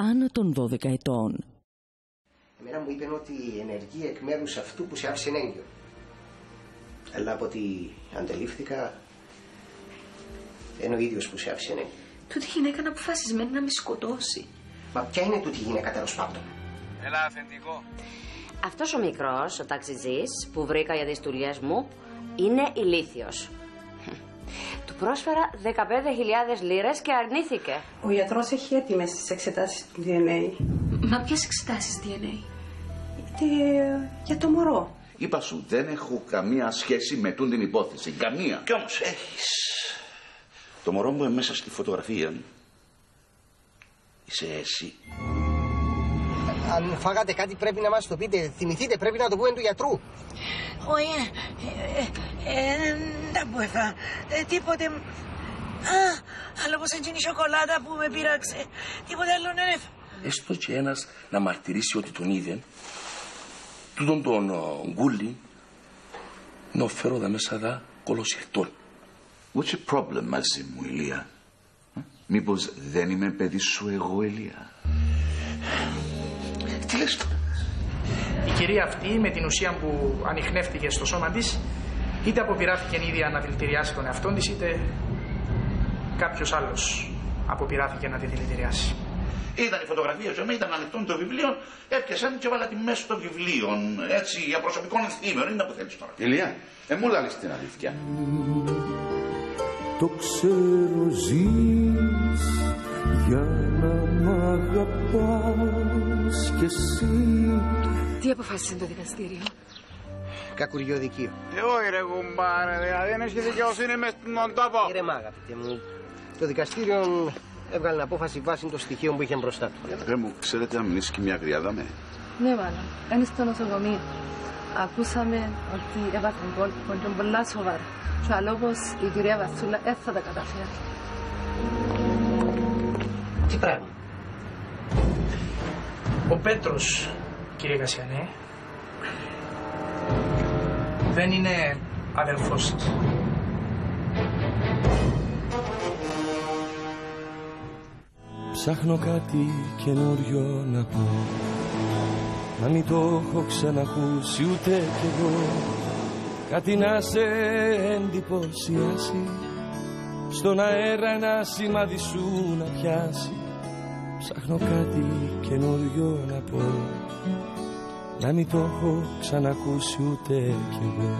άνω των 12 ετών. Εμένα μου είπαν ότι ενεργεί εκ μέρους αυτού που σε άφησε έγκυο. Αλλά από ό,τι αντελήφθηκα, είναι ο ίδιος που σε άφησε έγκυο. Τούτη γυναίκα είναι αποφασισμένη να με σκοτώσει. Μα ποια είναι τούτη γυναίκα τέλος πάντων; Έλα, αφεντικό. Αυτός ο μικρός, ο ταξιτζής που βρήκα για τις δουλειές μου, είναι ηλίθιος. Του πρόσφερα 15.000 λίρες και αρνήθηκε. Ο γιατρός έχει έτοιμες τις εξετάσεις του DNA. Μα ποιες εξετάσεις DNA. Τι- για το μωρό. Είπα σου, δεν έχω καμία σχέση με τούν την υπόθεση. Καμία. Κι όμως έχεις. Το μωρό μου μέσα στη φωτογραφία είσαι εσύ. Αν φάγατε κάτι πρέπει να μας το πείτε. Θυμηθείτε, πρέπει να το πούμε του γιατρού. Όχι, δεν που έφα. Τίποτε. Α, αλλά πως είναι η σοκολάτα που με πείραξε. Τίποτε άλλο δεν έφα. Έστω και ένας να μαρτυρήσει ότι τον είδε, τούτον τον ο, γκούλι, να φέρω τα μέσα δα κολοσιχτών. What's your problem μαζί μου, Ηλία; Ε; Μήπως δεν είμαι παιδί σου εγώ, Ηλία; Τι λες τώρα; Η κυρία αυτή με την ουσία που ανοιχνεύτηκε στο σώμα της είτε αποπειράθηκε ήδη να δηλητηριάσει τον εαυτό της είτε κάποιος άλλος αποπειράθηκε να τη δηλητηριάσει. Ήταν η φωτογραφία σου, ήταν ανοιχτό το βιβλίο, έπιασαν και βάλα τη μέση των βιβλίων, έτσι, για προσωπικό ενθύμιο, είναι που θέλεις τώρα. Ηλία, ε, μου λάλεις την αλήθεια. Το ξέρω ζεις για να μ' αγαπάς κι εσύ Τι αποφάσισες το δικαστήριο; Κακουριοδικείο. Ε, όχι ρε κουμπάρε, δηλαδή δεν έχει δικαιοσύνη μες στον τόπο. Ηρεμά, αγαπητέ μου. Το δικαστήριο έβγαλε απόφαση βάσει των στοιχείων που είχε μπροστά του. Ρε μου, ξέρετε να μην είσαι και μια γριάδα με; Ναι, μάλλον. Είναι στο νοσοκομείο. Ακούσαμε ότι έπαθαν πόντων πολλά σοβαρά. Και ο λόγος η κυρία Βασούλα δεν θα τα καταφέρει. Τι πράγμα. Ο Πέτρος, κύριε Κασιανέ, δεν είναι αδελφός σας. Ψάχνω κάτι καινούριο να πω. Να μην το έχω ξανακούσει ούτε κι εγώ. Κάτι να σε εντυπωσιάσει. Στον αέρα ένα σημάδι σου να πιάσει Ψάχνω κάτι καινούριο να πω. Να μην το έχω ξανακούσει ούτε κι εγώ.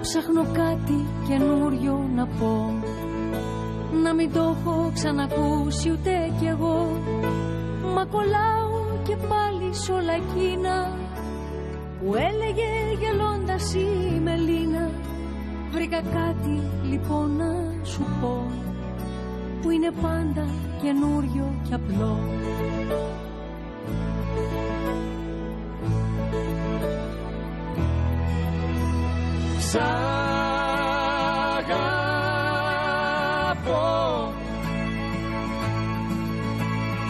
Ψάχνω κάτι καινούριο να πω. Να μην το έχω ξανακούσει ούτε κι εγώ. Μα κολλάω και πάλι σ' όλα εκείνα Που έλεγε γελώντας η Μελίνα Βρήκα κάτι λοιπόν να σου πω Που είναι πάντα καινούριο και απλό. Σ' αγαπώ.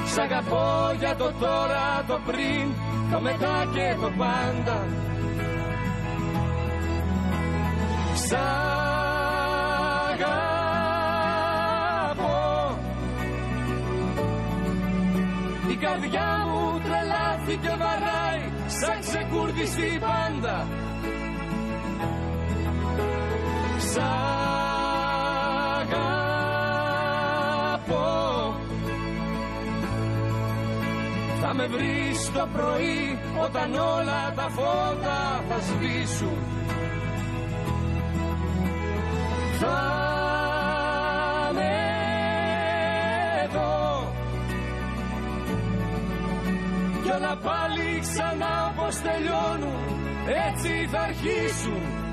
Σ' αγαπώ για το τώρα, το πριν, το μετά και το πάντα αγαπώ. Η καρδιά μου τρελάθηκε βαράει σαν ξεκούρδιστη πάντα. Σ' αγαπώ. Θα με βρεις το πρωί όταν όλα τα φώτα θα σβήσουν Θα με εδώ Κι όλα πάλι ξανά όπως τελειώνουν έτσι θα αρχίσουν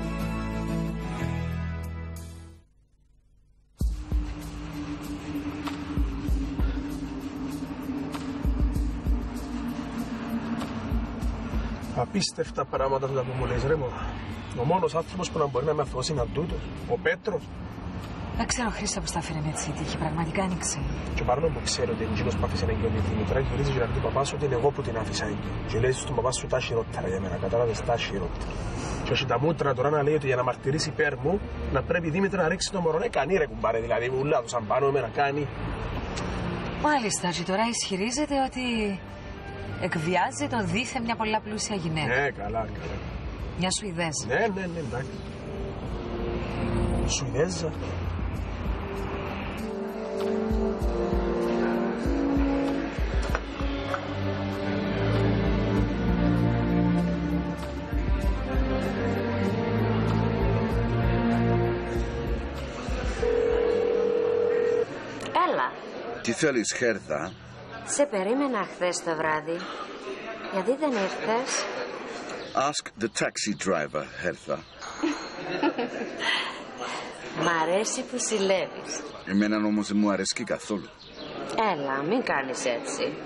Απίστευτα πράγματα αυτά που μου λες ρε μωρά. Ο μόνος άνθρωπος που να μπορεί να με αθώσει είναι τούτος. Ο Πέτρος. Δεν ξέρω, Χρήστο, πώς θα φέρει έτσι η τύχη. Πραγματικά δεν ξέρω. Και παρόλο που ξέρω ότι είναι εκείνος που άφησε έγκυο τη μητρά, γυρίζει και να πει του παπά σου ότι είναι εγώ που την άφησα έγκυο. Και λέει στον παπά σου τα χειρότερα για μένα. Κατάλαβες τα χειρότερα. Και όχι τα μούτρα τώρα να λέει ότι για να μαρτυρήσει υπέρ μου να πρέπει η Δήμητρα να ρίξει το μωρό. Ναι, κάνει ρε κουμπάρε, δηλαδή ούλα του σαν πάνω να κάνει. Μάλιστα, και τώρα ισχυρίζεται ότι εκβιάζει τον δίθε μια πολλά πλούσια γυναίκα. Ναι, καλά, καλά. Μια Σουηδέζα. Ναι, ναι, ναι, εντάξει. Σουηδέζα. Έλα, Τι θέλεις, Χέρδα. σε περίμενα χθες το βράδυ. Γιατί δεν ήρθες; Ask the taxi driver, Χέρδα. Μ' αρέσει που συλλεύεις. Εμένα όμως δεν μου αρέσει καθόλου. Έλα, μην κάνεις έτσι.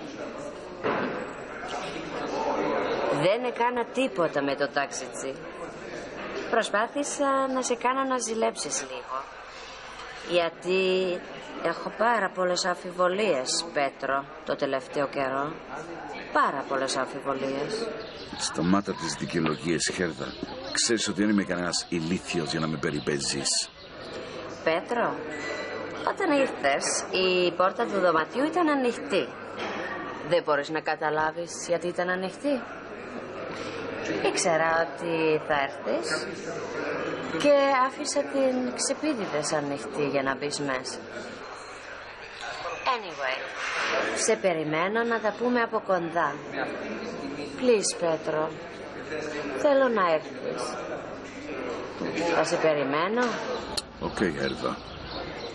Δεν έκανα τίποτα με το ταξιτσι. Προσπάθησα να σε κάνω να ζηλέψεις λίγο. Γιατί έχω πάρα πολλές αμφιβολίες, Πέτρο, το τελευταίο καιρό. Πάρα πολλές αμφιβολίες. Σταμάτα τις δικαιολογίες, Χέρδα. Ξέρεις ότι δεν είμαι κανένας ηλίθιος για να με περιπέζεις. Πέτρο, όταν ήρθες, η πόρτα του δωματιού ήταν ανοιχτή. Δεν μπορείς να καταλάβεις γιατί ήταν ανοιχτή. Ήξερα ότι θα έρθεις και άφησα την ξεπίδιδες ανοιχτή για να μπεις μέσα. Anyway, σε περιμένω να τα πούμε από κοντά. Please, Πέτρο. Θέλω να έρθεις. Θα σε περιμένω. OK, okay, Χέρδα.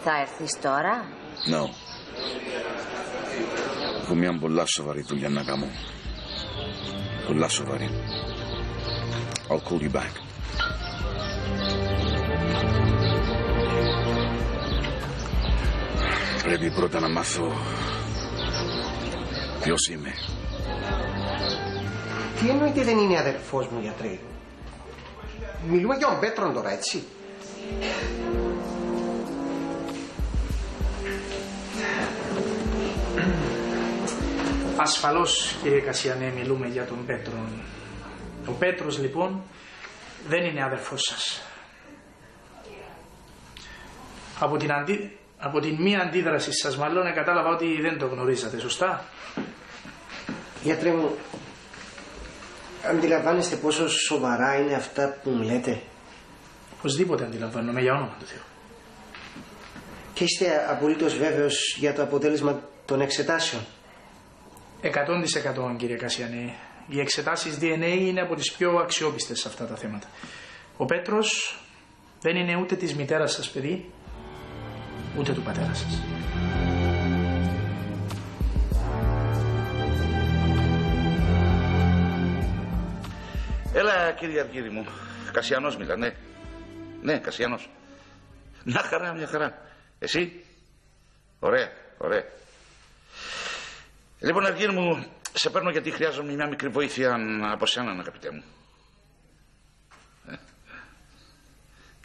Θα έρθεις τώρα; No. Έχω μια πολλά σοβαρή δουλειά να κάνω. Πολλά σοβαρή. I'll call you back. Πρέπει πρώτα να μάθω ποιος είμαι. Τι εννοείται δεν είναι αδερφός μου, γιατρέ; Μιλούμε για τον Πέτρον τώρα, έτσι. Ασφαλώς, κύριε Κασιανέ, μιλούμε για τον Πέτρο. Ο Πέτρος, λοιπόν, δεν είναι αδερφός σας. Από την, αντί... από την μία αντίδραση σας, μάλλον, κατάλαβα ότι δεν το γνωρίζατε, σωστά; Γιατρέ μου, αντιλαμβάνεστε πόσο σοβαρά είναι αυτά που μου λέτε; Οπωσδήποτε αντιλαμβάνομαι, για όνομα του Θεού. Και είστε απολύτως βέβαιος για το αποτέλεσμα των εξετάσεων; 100% κύριε Κασιανέ. Οι εξετάσεις DNA είναι από τις πιο αξιόπιστες σε αυτά τα θέματα. Ο Πέτρος δεν είναι ούτε της μητέρας σας παιδί, ούτε του πατέρα σας. Έλα, κύριε Αργύρι μου. Κασιανός μιλά, ναι. Ναι, Κασιανός. Μια χαρά, μια χαρά. Εσύ; Ωραία, ωραία. Λοιπόν, Αργύρι μου, σε παίρνω γιατί χρειάζομαι μια μικρή βοήθεια από σένα, αγαπητέ μου. Ε.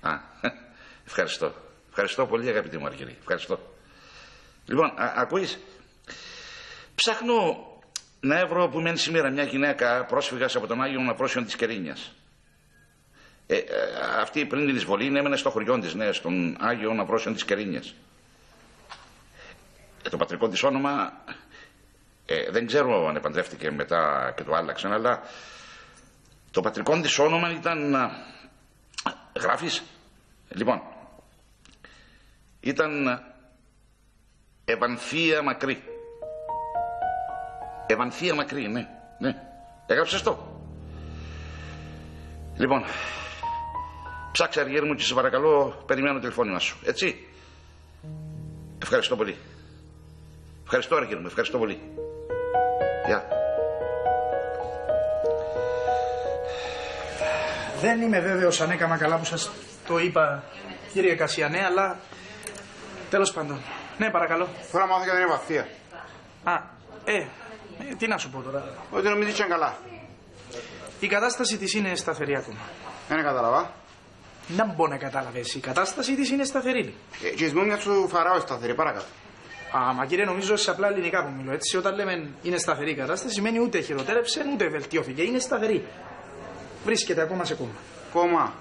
Α, ευχαριστώ. Ευχαριστώ πολύ, αγαπητή μου Αργύρι. Ευχαριστώ. Λοιπόν, α, ακούεις; Ψάχνω να έβρω που μένει σήμερα μια γυναίκα πρόσφυγας από τον Άγιο Μαυρόσιον της Κερίνιας. Ε, ε, αυτή πριν την εισβολή έμενε στο χωριό της, ναι, στον Άγιο Μαυρόσιον της Κερίνιας. Ε, το πατρικό της όνομα ε, δεν ξέρω αν επαντρεύτηκε μετά και το άλλαξε, αλλά το πατρικό της όνομα ήταν... Α, γράφεις; Λοιπόν, ήταν Ευανθία Μακρύ. Ευανθία Μακρύ, ναι, ναι. Έγραψες το. Λοιπόν, ψάξε αργύρι μου και σε παρακαλώ περιμένω το τηλεφώνημα σου, έτσι. Ευχαριστώ πολύ. Ευχαριστώ αργύρι μου, ευχαριστώ πολύ. Γεια. Δεν είμαι βέβαιος αν έκανα καλά που σας το είπα, κύριε Κασιανέ, αλλά τέλος πάντων. Ναι, παρακαλώ. Θέλω να μάθω για την ευαθία. Α, ε, ε, τι να σου πω τώρα. Ότι νομίζεις και καλά. Η κατάσταση της είναι σταθερή ακόμα. Δεν κατάλαβα. Να μπορεί να κατάλαβες. Η κατάσταση της είναι σταθερή. Ε, και μου μια σου φαράω σταθερή, παρακάτω. Α, μα κύριε, νομίζω σε απλά ελληνικά που μιλώ. Έτσι, όταν λέμε είναι σταθερή η κατάσταση, σημαίνει ούτε χειροτέρεψε, ούτε βελτιώθηκε. Είναι σταθερή. Βρίσκεται ακόμα σε κόμμα. ακόμα.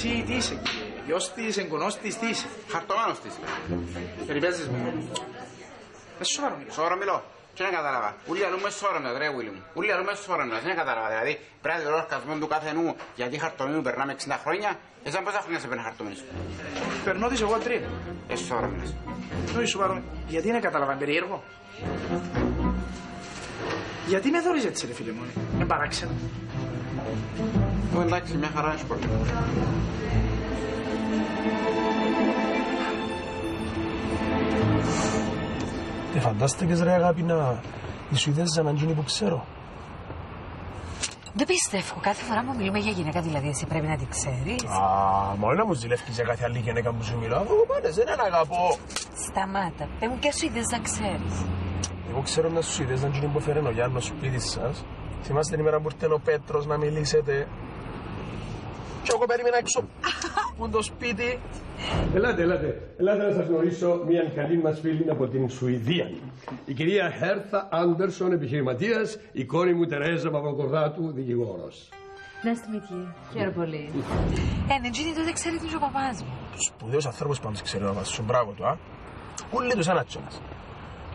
Εσύ τι είσαι, κύριε; Γιος της, εγγονός της, τι είσαι; Χαρτομάνος της. Περιπέζεις με. Με σοβαρό μιλώ. Σοβαρό μιλώ. Και δεν κατάλαβα. Ούλοι αλλούμε σοβαρό μιλώ, ρε Βίλι μου. Ούλοι αλλούμε σοβαρό μιλώ, δεν κατάλαβα. Δηλαδή, πρέπει να δει οργασμό του κάθε νου γιατί χαρτομίνου περνάμε 60 χρόνια. Εσύ αν πόσα χρόνια σε παίρνει χαρτομίνου. Περνώ της εγώ τρία. Εσύ σοβαρό μιλάς. Όχι σοβαρό. Γιατί είναι κατάλαβα, περίεργο. Γιατί με θωρείς έτσι ρε φίλε μου, είναι παράξενο. Ω, εντάξει, μια χαρά είναι πολύ. Δεν φαντάστηκες ρε αγάπη να... Η Σουηδέζα να γίνει που ξέρω; Δεν πιστεύω. Κάθε φορά που μιλούμε για γυναίκα, δηλαδή, εσύ πρέπει να την ξέρεις. Α, μόνο να μου ζηλεύκεις για κάθε άλλη γυναίκα που σου μιλάω. Εγώ πάντες δεν αγαπώ. Σταμάτα. Πε μου ποια σου είδες να ξέρεις; Εγώ ξέρω μια Σουηδέζα να γίνει που φέρνει ο Γιάννος σπίτι σας. Θυμάστε την ημέρα που ήρθε ο Πέτρος να μιλήσετε; Και εγώ περίμενα έξω που είναι το σπίτι. Ελάτε, ελάτε. Ελάτε να σας γνωρίσω μια καλή μας φίλη από την Σουηδία. Η κυρία Χέρθα Άντερσον, επιχειρηματίας, η κόρη μου Τερέζα Παπακορδάτου, δικηγόρος. Να στη μητή. Χαίρομαι πολύ. Ε, ναι, Τζίνι τότε ξέρει τι είναι ο παπάς μου. Σπουδαίους ανθρώπους πάντως ξέρει ο παπάς σου, μπράβο του, α. Όλοι τους ανάτσονας.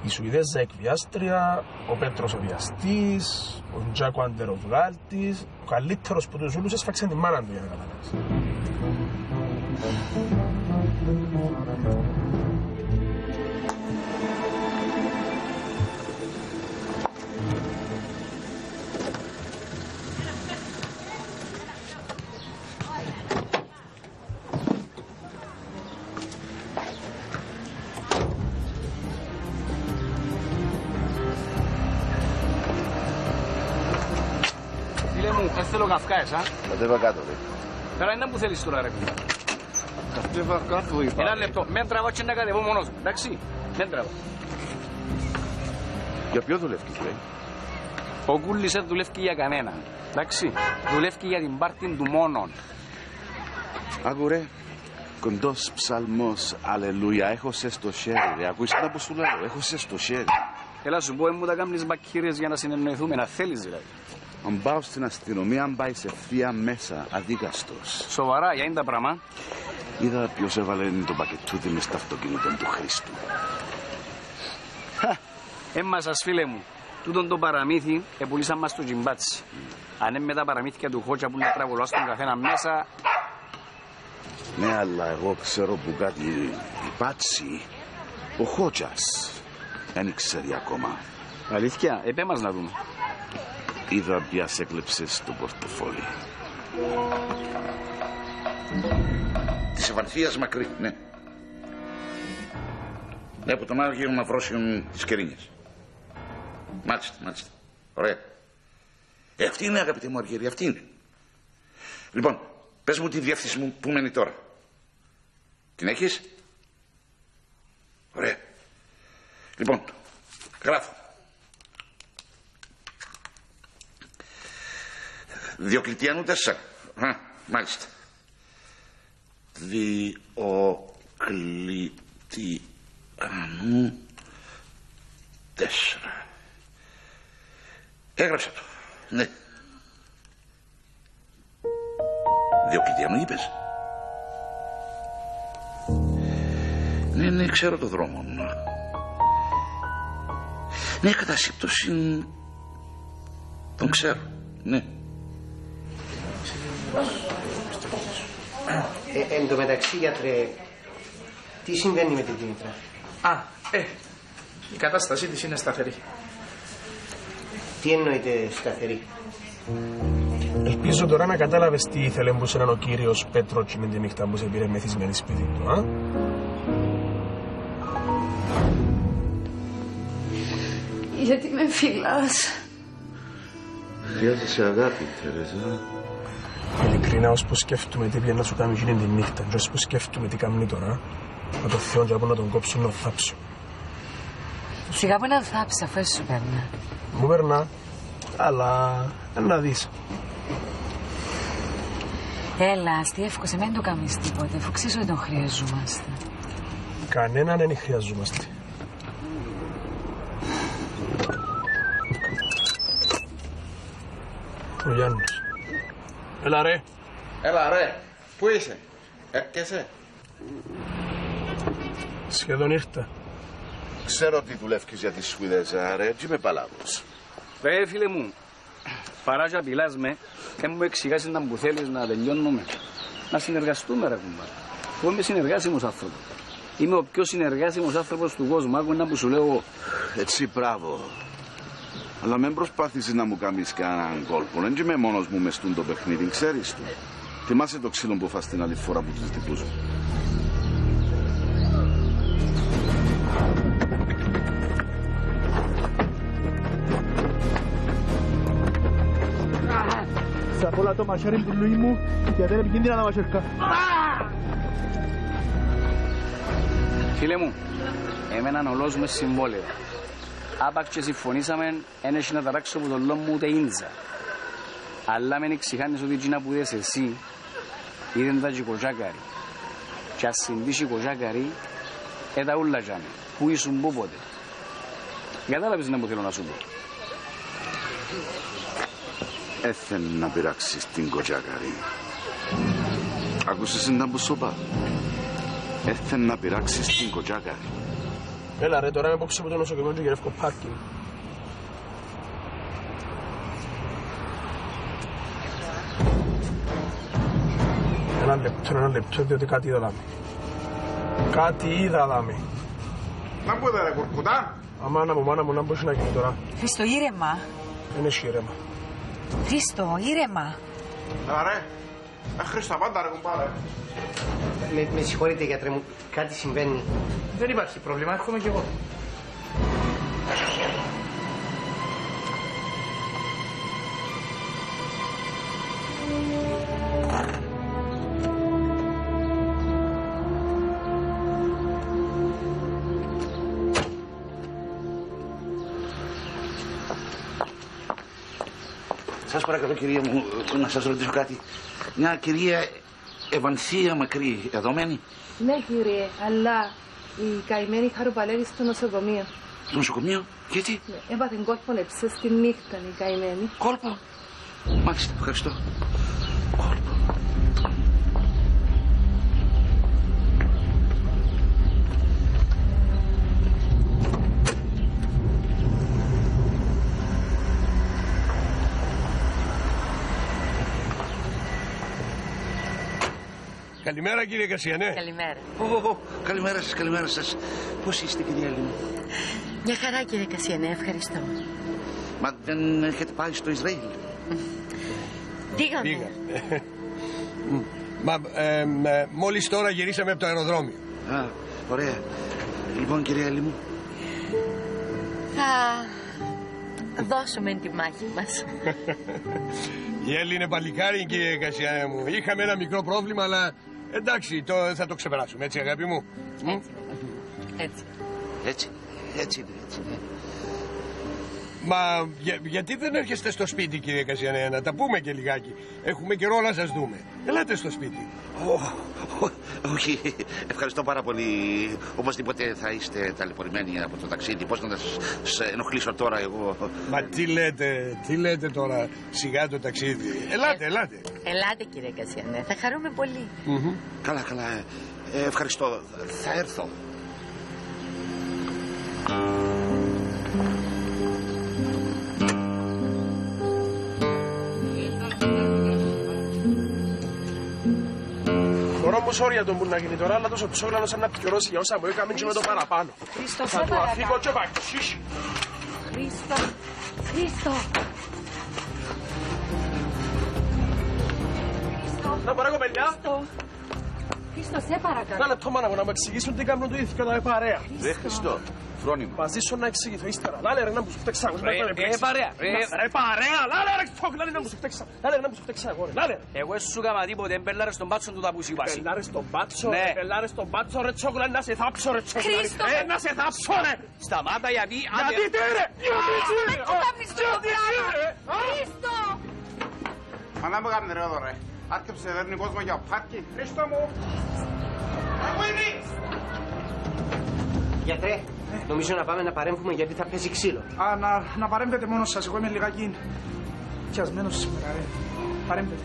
Η Σουηδέζα εκβιάστρια, ο Πέτρος ο βιαστής, ο Τζάκο Άντερ ο βγάλτης, ο καλύτερος που τους όλους έσφαξε τη μάνα του για να καταλάβεις. Θέλω καυκάες, α. Κατέβα κάτω, ρε. Καλά είναι που θέλεις τώρα, ρε. Κατέβα κάτω, είπα. Ένα λεπτό. Μην τραβώ και να κατεβώ μόνος μου, εντάξει. Δεν τραβώ. Για ποιο δουλεύεις, ρε. Ο Κούλης δεν δουλεύει για κανέναν. Εντάξει. Δουλεύει για την πάρτη του μόνον. Άκου ρε. Κοντός ψαλμός, αλληλούια, έχω σε στο χέρι, ρε. Ακούεις να που σου λέω, έχω σε στο χέρι. Έλα σου πω, μου τα κάνεις μπακχύρες για να συνεννοηθούμε, να θέλεις δηλαδή. Αν πάω στην αστυνομία, αν πάει σε θεία μέσα, αδίκαστος. Σοβαρά, για είναι τα πράγμα. Είδα ποιος έβαλε το πακετούδι μες στο αυτοκίνητο του Χρήστου. Έμα σας φίλε μου, τούτον το παραμύθι επουλήσαν μας στο τζιμπάτσι. Αν είναι με τα παραμύθια του Χότσα που είναι τραβολά στον καθένα μέσα, Ναι, αλλά εγώ ξέρω που κάτι υπάτσι. Ο Χότσας. Δεν ξέρει ακόμα. αλήθεια, επέ μας να δούμε. Είδα πια σε έκλεψες το πορτοφόλι. Της Ευανθίας μακρύ, ναι. Ναι, από τον Άγιο Μαυρόσιον της Κερίνιας. Μάλιστα, μάλιστα. Ωραία. Ε, αυτή είναι αγαπητή μου Αργύρη, αυτή είναι. Λοιπόν, πες μου τη διεύθυνση μου που μένει τώρα. Την έχεις; Ωραία. Λοιπόν, γράφω. Διοκλητιανού 4. Α, μάλιστα. Διοκλητιανού 4. Έγραψα το. Ναι. Διοκλητιανού είπες; Ναι, ναι, ξέρω το δρόμο. Ναι, κατά σύμπτωση τον ξέρω. Ναι. Ε, εν τω μεταξύ, γιατρέ, τι συμβαίνει με την Δήμητρα. Α, ε, η κατάστασή της είναι σταθερή. Τι εννοείται σταθερή; Ελπίζω τώρα να κατάλαβες τι ήθελε που ήταν ο κύριος Πέτρο εκείνη τη νύχτα που σε πήρε μεθυσμένη σπίτι του, α; Γιατί με φυλάς; Χρειάζεσαι αγάπη, Τερέζα. Ειλικρινά, ως που σκέφτομαι τι πήγαινε να σου κάνει εκείνη τη νύχτα και ως που σκέφτομαι τι κάνει τώρα, να το θεώ και από να τον κόψω να θάψω. Σιγά που να θάψεις, αφού σου παίρνει. Μου περνά, αλλά ε, να δεις. Έλα, αστείευκο, σε μην το κάνεις τίποτε, αφού ξέρεις ότι τον χρειαζόμαστε. Κανέναν δεν χρειαζόμαστε. Ο Γιάννης. Έλα ρε. Έλα ρε, πού είσαι, έρχεσαι; Σχεδόν ήρθα. Ξέρω ότι δουλεύεις για τη Σουηδέζα, ρε, τι με παλάβος. Ρε φίλε μου, παρά και απειλάς με, και μου εξηγάσεις να μου θέλεις να τελειώνουμε. Να συνεργαστούμε ρε κουμπά. Εγώ είμαι συνεργάσιμος άνθρωπος. Είμαι ο πιο συνεργάσιμος άνθρωπος του κόσμου. Άκου ένα που σου λέω εγώ. Έτσι, μπράβο. Αλλά μην προσπάθησες να μου κάνεις κανέναν κόλπο. Δεν είμαι μόνος μου μες στον το παιχνίδι, ξέρεις το. Θυμάσαι το ξύλο που φας την άλλη φορά που τους δικούς μου. Θα πω το μαχαίρι του Λουί μου γιατί είναι επικίνδυνα τα μαχαίρκα. Φίλε μου, εμένα ο λόγος μες συμβόλαιο. Άπαξ και συμφωνήσαμε, δεν έχει να ταράξω από τον λόγο μου ούτε ίντζα. Αλλά μεν εξηχάνεις ότι εκείνα που είδες εσύ, είδεν τα και κοτσάκαρι. Και ας συμβήσει κοτσάκαρι, ε τα ούλα τζάμε. Πού ήσουν πού πότε. Κατάλαβες να μου θέλω να σου πω. Έθελε να πειράξεις την κοτσάκαρη. Άκουσες να που σου είπα. Έθελε να πειράξεις την κοτσάκαρη. Έλα ρε, τώρα είμαι απόψε από το νοσοκομείο και γυρεύω πάρκινγκ. Ένα λεπτό, ένα λεπτό, διότι κάτι είδα δάμε. Κάτι είδα δάμε. Να μπούτε ρε κουρκουτά. Αμάνα μου, μάνα μου, να μπορείς να γίνει τώρα. Χρήστο, ήρεμα. Δεν έχει ήρεμα. Χρήστο, ήρεμα. Έλα ρε. Ε, Χρήστο, πάντα ρε κουμπάρε. Με, με συγχωρείτε γιατρέ μου, κάτι συμβαίνει. Δεν υπάρχει πρόβλημα, έρχομαι κι εγώ. Σας παρακαλώ κυρία μου να σας ρωτήσω κάτι. Μια κυρία Ευανθία Μακρύ, εδώ μένει. Ναι, κύριε, αλλά η καημένη χαροπαλεύει στο νοσοκομείο. Στο νοσοκομείο, γιατί. Ναι, έπαθε κόλπο νεψέ στη νύχτα η καημένη. Κόλπο. Μάλιστα, ευχαριστώ. Καλημέρα κύριε Κασιανέ. Καλημέρα. Ω, ω, καλημέρα σας, καλημέρα σας. Πώς είστε κυρία Έλληνα; Μια χαρά κύριε Κασιανέ, ευχαριστώ. Μα δεν έχετε πάει στο Ισραήλ. Πήγαμε. Μα ε, ε, μόλις τώρα γυρίσαμε από το αεροδρόμιο. Α, ωραία. Λοιπόν κυρία Έλλη μου, Θα δώσουμε τη μάχη μας. Η Έλλη είναι παλικάρι κύριε Κασιανέ μου. Είχαμε ένα μικρό πρόβλημα αλλά εντάξει το, θα το ξεπεράσουμε έτσι αγάπη μου. Μ; Έτσι. έτσι, έτσι είναι, έτσι είναι. Μα για- γιατί δεν έρχεστε στο σπίτι κύριε Κασιανέ να τα πούμε και λιγάκι. Έχουμε καιρό να σας δούμε. Ελάτε στο σπίτι. Ω, ω, Όχι, ευχαριστώ πάρα πολύ. Οπωσδήποτε θα είστε ταλαιπωρημένοι από το ταξίδι. Πώς να σας ενοχλήσω τώρα εγώ; Μα τι λέτε, τι λέτε τώρα σιγά το ταξίδι; Ελάτε, ελάτε. Ελάτε κύριε Κασιανέ, θα χαρούμε πολύ. Καλά, καλά. ε, ε, ευχαριστώ. Θα έρθω. Μου σόρια τον που να γίνει τώρα, αλλά τόσο ψόγλανος σαν να πληρώσει για όσα μου έκαμε και με το παραπάνω. Χρήστο, Θα σε του παρακαλώ. αφήγω και μπαξίσι. Χρήστο, Χρήστο. Να πάρω κοπελιά. Χρήστο, σε παρακαλώ. Ένα λεπτό μάνα μου να μου εξηγήσουν τι κάνουν το ίδιο τα παρέα. Ρε Χριστό, φρόνιμο. Μαζί σου να εξηγηθώ ύστερα. Λάλε ρε να μου σου φταίξα. Ρε, ρε, παρέα, ρε. Ρε παρέα, λάλε ρε τσόκ, λάλε να μου σου φταίξα. Λάλε ρε να μου σου φταίξα εγώ ρε, λάλε. Εγώ σου έκανα τίποτε, εμπελάρε στον πάτσο του τα που είπασαι. Πελάρε στον πάτσο, Ναι. ρε, πελάρε στον πάτσο ρε τσόκ, λάλε να σε θάψω ρε τσόκ. Χρήστο. Ε, να σε θάψω ρε. Σταμάτα γιατί... Γιατί τι ρε, γιατί τι ρε. Δεν κάνεις το πράγμα; Χρήστο! Μαλά μου κάνετε ρε εδώ ρε. Άρκεψε δέρνει κόσμο για πάρκι. Χρήστο μου. Γιατρέ, νομίζω να πάμε να παρέμβουμε γιατί θα πέσει ξύλο. Α, να, να παρέμβετε μόνος σας. Εγώ είμαι λιγάκι πιασμένος σήμερα, ρε. Παρέμβετε.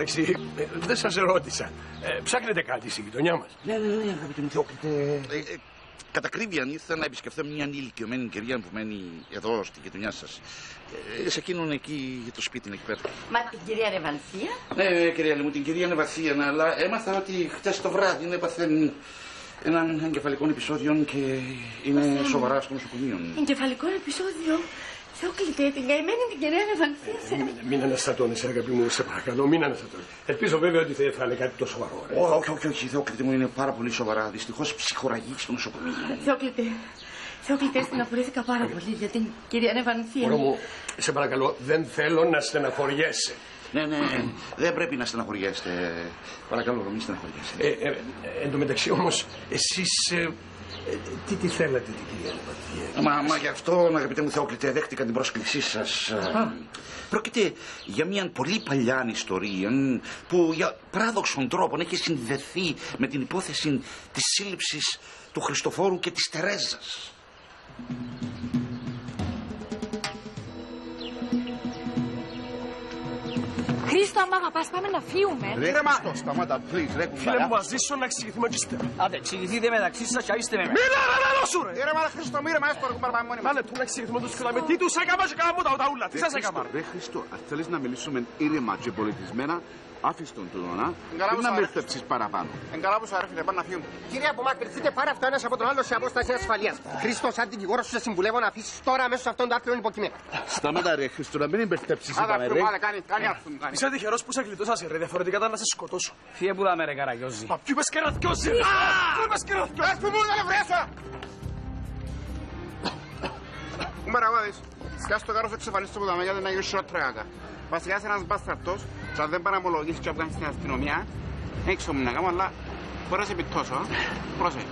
Μεταξύ, ε, δεν σας ρώτησα. Ε, ψάχνετε κάτι στη γειτονιά μας. Ναι, ναι, ναι, αγαπητέ μου Θεόκλητε. Ε, ε, κατά ακρίβεια, ήθελα να επισκεφθώ μια ηλικιωμένη κυρία που μένει εδώ στη γειτονιά σας. Ε, σε εκείνον εκεί για το σπίτι εκεί πέρα. Μα την κυρία Ρεβανθία. Ναι, κυρία μου, την κυρία Νεβαθία, ναι, αλλά έμαθα ότι χτες το βράδυ έπαθε έναν εγκεφαλικό επεισόδιο και είναι σοβαρά στο νοσοκομείο. Εγκεφαλικό επεισόδιο; Θεόκλητε, την καημένη την κυρία Ρεβανθία. Μην, μην αναστατώνεις, αγαπητή μου, σε παρακαλώ, μην αναστατώνεις. Ελπίζω βέβαια ότι δεν θα είναι κάτι τόσο σοβαρό. ε. Ω, Όχι, όχι, όχι, Θεόκλητε μου είναι πάρα πολύ σοβαρά. Δυστυχώς ψυχοραγεί στο νοσοκομείο. Θεόκλητε. Θεόκλητε, στεναχωρήθηκα πάρα πολύ για την κυρία Ρεβανθία. Μωρό μου, σε παρακαλώ, δεν θέλω να στεναχωριέσαι. Ναι, ναι, δεν πρέπει να στεναχωριέστε. Παρακαλώ, μην στεναχωριέστε. Ε, ε, εν τω μεταξύ όμως, εσείς ε, ε, τι τη θέλατε την κυρία Νεπαθία. Μα, μα γι' αυτό, αγαπητέ μου Θεόκλητε, δέχτηκα την πρόσκλησή σας. Πρόκειται για μια πολύ παλιά ιστορία μ, που για παράδοξον τρόπο έχει συνδεθεί με την υπόθεση της σύλληψης του Χριστοφόρου και της Τερέζας. Χρήστο, άμα αγαπάς, πάμε να φύγουμε. Ρε Χριστός, σταμάτα, please, ρε Φίλε κουμπαρά. μου, μαζί σου να εξηγηθούμε και ύστερα. Άντε, εξηγηθείτε μεταξύ σας και άιστε με με. Μίλα ρε λαλό σου ρε. Ρε μα Χριστό, μύρε μας τώρα κουμπάρ πάμε μόνοι μας. Λάλε, του να εξηγηθούμε τους κρατάμε. Τι τους έκαμα και κάναμε τα ούλα. Τι Ρε σας Χριστό, έκαμα. Ρε Χριστό, αν θέλεις να μιλήσουμε ήρεμα και πολιτισμένα, άφησε τον τον, α. Καλά Δεν μου να σ' με αρέσει. θέψεις παραπάνω. Εν καλά που σου αρέφει, πάνε να φύγουν. Κύριε, απομακρυνθείτε πάρα αυτό ένας από τον άλλο σε απόσταση ασφαλείας. Χρήστος, σαν δικηγόρο σου, σε συμβουλεύω να αφήσεις τώρα αμέσως αυτόν το άρθρο υποκείμενο. Σταμάτα ρε Χριστό, να μην υπερθέψεις Άντα, είπαμε φύγουν, ρε. βάλε, κάνει, κάνει άρθρο μου, κάνει. Είσαι τυχερός που σε γλιτώσασαι ρε, διαφορετικά ήταν να σε σκοτώσω. Φύγε που δάμε ρε καραγιόζη. Μα ποιο είπες και να θκιώσει ρε; Ποιο είπες και να θκιώσει. Ας που μου δεν βρέσω. Κουμπάρα, εγώ δεις. Σκάς το κάρος εξαφανίστο που δάμε γιατί να γίνει σιότερα κακά. Βασικά είσαι ένας μπάσταρτος και αν δεν παραμολογήσεις και βγάλεις στην αστυνομία, δεν ξέρω μου να κάνω, αλλά μπορείς να επιτώσω. α. Πρόσεχε.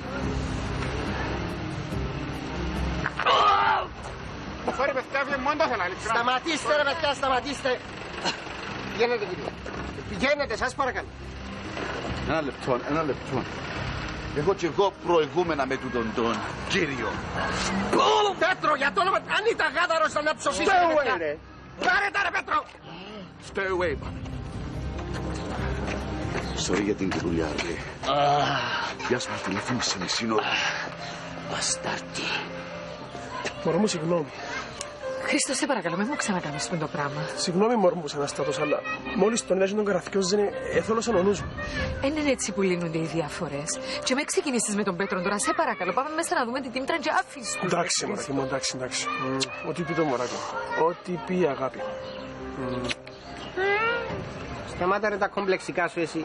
Sorry, παιδιά, βγαίνει μόνο το θέλω, ειλικρινά. Σταματήστε, ρε παιδιά, σταματήστε. Πηγαίνετε, κύριε. Πηγαίνετε, σας παρακαλώ. Ένα λεπτό, ένα λεπτό. Έχω και εγώ προηγούμενα με τούτον τον κύριο. Πέτρο, για το όνομα... Αν ήταν γάδαρος θα να ψοφήσει. Stay away, ρε. Πάρε τα, ρε, Πέτρο. Stay away, πάμε. Sorry για την κυρουλιά, ρε. Γεια σου, την αφήνισε με σύνορα. Μπαστάρτη. Μωρό μου, συγγνώμη. Χρήστο, σε παρακαλώ, μην μου ξανακάνεις με το πράγμα. Συγγνώμη μωρό μου που σε αναστάτωσα, αλλά μόλις τον έζησε τον καραθιόζενε, έθολωσε ο νους μου. Δεν είναι έτσι που λύνονται οι διαφορές. Και με ξεκινήσεις με τον Πέτρο τώρα, σε παρακαλώ, πάμε μέσα να δούμε την Τίμητρα και άφησου. Εντάξει, μωράκι μου, εντάξει, εντάξει. Μμ, Ό,τι πει το μωράκι μου. Ό,τι πει αγάπη. Μμ. Σταμάτα ρε τα κομπλεξικά σου εσύ.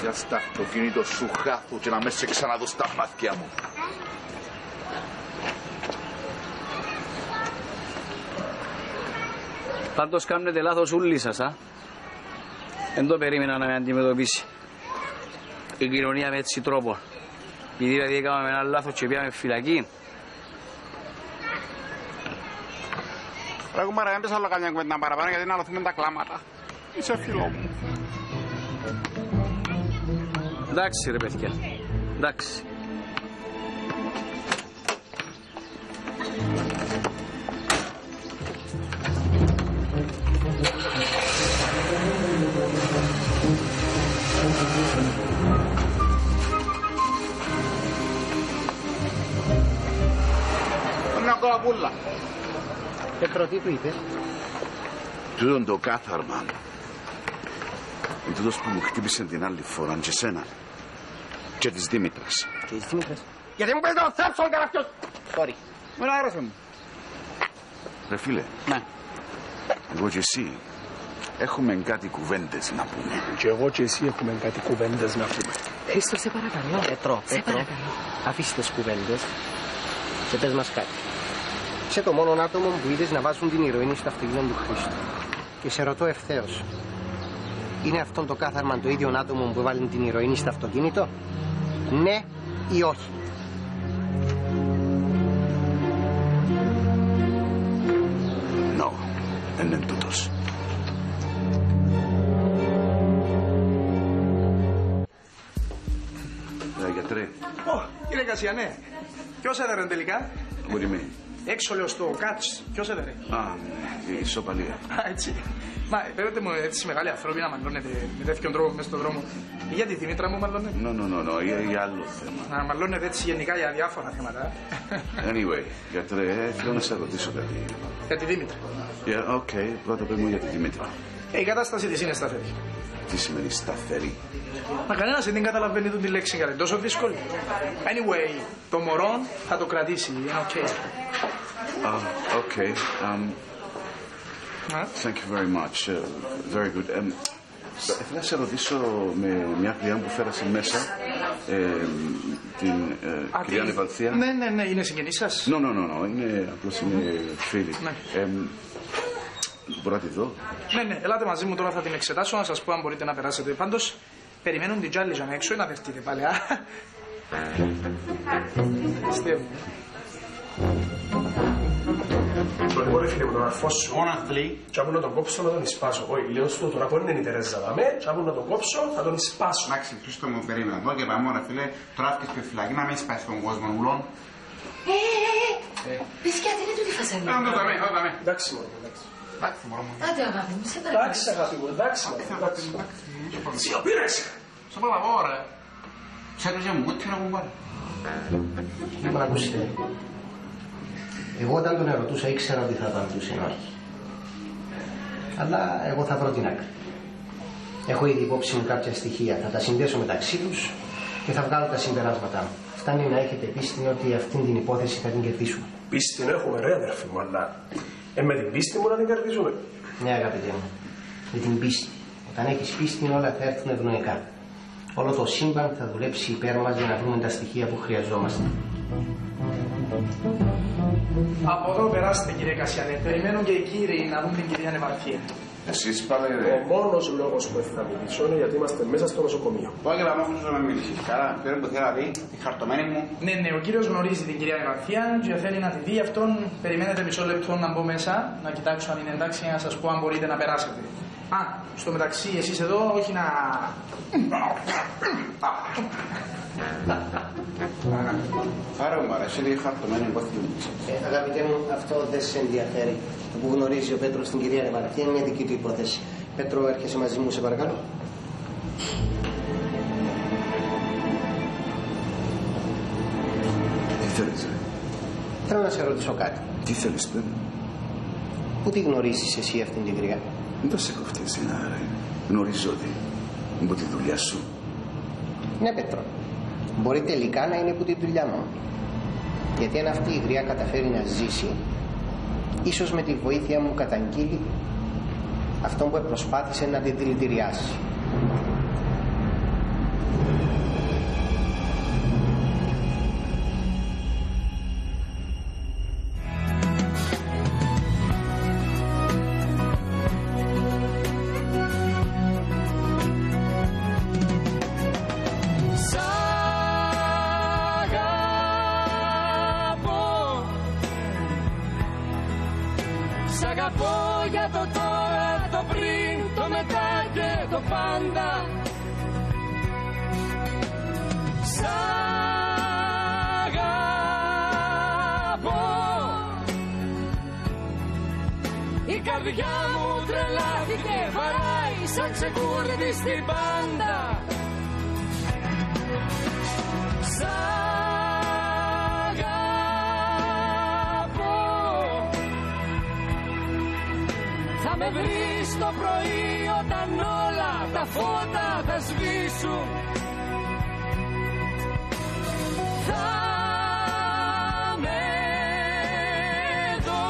Για στα αυτοκίνητο σου χάθου και να με σε ξαναδώ στα μάτια μου. Πάντως κάνετε λάθος όλοι σας, α. Δεν το περίμενα να με αντιμετωπίσει. Η κοινωνία με έτσι τρόπο. Επειδή δηλαδή έκαναμε ένα λάθος και πήγαμε φυλακή. Ρε κουμπάρα, δεν πες άλλο καμιά κουβέντα παραπάνω γιατί να αλωθούμε τα κλάματα. Είσαι φίλο μου. Εντάξει ρε παιδιά. Εντάξει. Το πουλά. Πέτρο, τι του είπες. Τούτον το κάθαρμα. Είναι τούτος που μου χτύπησε την άλλη φορά και σένα. Και της Δήμητρας. Και της Δήμητρας. Γιατί μου πες να θάψω ο καραφιός. Sorry. Μένα άρεσε μου. Ρε φίλε. Ναι. Εγώ και εσύ έχουμε κάτι κουβέντες να πούμε. Και εγώ και εσύ έχουμε κάτι κουβέντες να πούμε. Χρήστο, σε παρακαλώ. Πέτρο, Σε Πέτρο. παρακαλώ. Αφήστε τις κουβέντες και πες μας κάτι. Είσαι το μόνο άτομο που είδες να βάζουν την ηρωίνη στο αυτοκίνητο του Χρήστου. Και σε ρωτώ ευθέως. Είναι αυτόν το κάθαρμα το ίδιο άτομο που έβαλε την ηρωίνη στο αυτοκίνητο; Ναι ή όχι; No, δεν είναι τούτος. Ε, γιατρέ, Ω, κύριε Κασιανέ, ποιος έδερε τελικά; what do you mean? Έξω λέω στο κάτς, ποιος έδερε. Α, η ισοπαλία. Α, έτσι. Μα πέτε μου έτσι μεγάλη ανθρώποι να μαλώνετε με τέτοιον τρόπο μέσα στον δρόμο. Ή για τη Δημήτρα μου μαλώνετε. No, no, no, no, για, για άλλο θέμα. Να μαλώνετε έτσι γενικά για διάφορα θέματα. Anyway, γιατρέ, θέλω να σε ρωτήσω κάτι. για τη Δήμητρα. Yeah, ok, πρώτα πες μου για τη Δημήτρα. Ε, η κατάσταση της είναι σταθερή. Τι σημαίνει σταθερή; Μα κανένας δεν την καταλαβαίνει τον τη λέξη γιατί είναι τόσο δύσκολη. Anyway, το μωρό θα το κρατήσει. Είναι ok. Ah, okay. Um, thank you very much. Uh, very good. Um, Θέλω να σε ρωτήσω με μια κυρία που φέρατε μέσα ε, την ε, Α, κυρία τι- Νεβαλθία. Ναι, ναι, ναι, είναι συγγενής σας; No, no, no, no, είναι απλώς είναι φίλη. Ναι. Ε, μπορώ να τη δω. Ναι, ναι, ελάτε μαζί μου τώρα θα την εξετάσω να σας πω αν μπορείτε να περάσετε. Πάντως, περιμένουν την τζάλιζαν έξω ή να δεχτείτε πάλι. Α. Πιστεύω. Εγώ ρε φίλε μου τον αρφό σου. Μόνο αθλή. Και άπου να τον κόψω να τον εισπάσω. Όχι, λέω σου τώρα που είναι η Τερέζα δαμέ. Και άπου να τον κόψω θα τον εισπάσω. Εντάξει, Χρήστο μου περίμενα εδώ και πάμε όλα φίλε. Τώρα έφυγες στη φυλακή να μην σπάσει τον κόσμο ουλών. Ε, ε, ε, παιδιά, δεν είναι τούτη η φασαρία. Να το δαμε, το δαμε. Εντάξει μόνο, εντάξει. Εντάξει, μωρό μου. Άντε, αγάπη μου, σε παρακαλώ. Εντάξει αγάπη μου, εντάξει. εντάξει. Σιωπήρες. Στο πάω εγώ ρε. Ξέρεις μου, τι να μου πάρει. Λοιπόν, ακούστε. Εγώ όταν τον ερωτούσα ήξερα ότι θα απαντούσε όχι. Αλλά εγώ θα βρω την άκρη. Έχω ήδη υπόψη μου κάποια στοιχεία. Θα τα συνδέσω μεταξύ τους και θα βγάλω τα συμπεράσματά μου. Φτάνει να έχετε πίστη ότι αυτήν την υπόθεση θα την κερδίσουμε. Πίστη έχουμε ρε αδερφή μου, αλλά ε, με την πίστη μου να την κερδίζουμε. Ναι, αγαπητέ μου. Με την πίστη. Όταν έχεις πίστη, όλα θα έρθουν ευνοϊκά. Όλο το σύμπαν θα δουλέψει υπέρ μας για να βρούμε τα στοιχεία που χρειαζόμαστε. Από εδώ περάστε κύριε Κασιανέ. Περιμένουν και οι κύριοι να δουν την κυρία Νεβαρθία. Εσείς πάλι Ο μόνος λόγος που θα μιλήσω είναι γιατί είμαστε μέσα στο νοσοκομείο. Όχι, αλλά μάχος να με μιλήσεις. Καλά, πέρα που θέλω να δει, τη χαρτομένη μου. Ναι, ναι, ο κύριος γνωρίζει την κυρία Νεβαρθία και θέλει να τη δει. Αυτόν περιμένετε μισό λεπτό να μπω μέσα, να κοιτάξω αν είναι εντάξει, να σας πω αν μπορείτε να περάσετε. Α, στο μεταξύ, εσείς εδώ, όχι να. Άρα μου αρέσει, τη χαρτομένη μου. Ε, αγαπητέ μου, αυτό δεν σε ενδιαφέρει. Το που γνωρίζει ο Πέτρος την κυρία Νεβαρθία είναι μια δική του υπόθεση. Πέτρο, έρχεσαι μαζί μου, σε παρακαλώ. Τι θέλεις ρε; Θέλω να σε ρωτήσω κάτι. Τι θέλεις παιδί. Πού τη γνωρίζεις εσύ αυτήν την γριά. Μην το σε κοφτείς ένα ρε. Γνωρίζω ότι είναι από τη δουλειά σου. Ναι, Πέτρο. Μπορεί τελικά να είναι από τη δουλειά μου. Γιατί αν αυτή η γριά καταφέρει να ζήσει, ίσως με τη βοήθεια μου καταγγείλει αυτό που προσπάθησε να τη δηλητηριάσει. Το πρωί όταν όλα τα φώτα θα σβήσουν. Θα είμαι εδώ.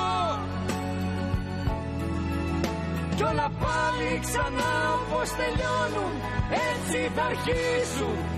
Κι όλα πάλι ξανά όπως τελειώνουν έτσι θα αρχίσουν